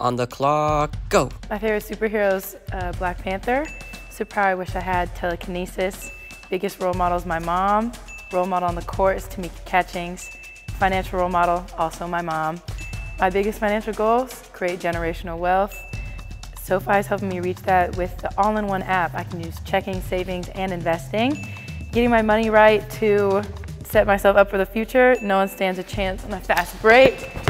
On the clock, go. My favorite superhero is uh, Black Panther. Superpower I wish I had telekinesis. Biggest role model is my mom. Role model on the court is Tamika Catchings. Financial role model, also my mom. My biggest financial goals, create generational wealth. SoFi is helping me reach that with the all-in-one app. I can use checking, savings, and investing. Getting my money right to set myself up for the future. No one stands a chance on a fast break.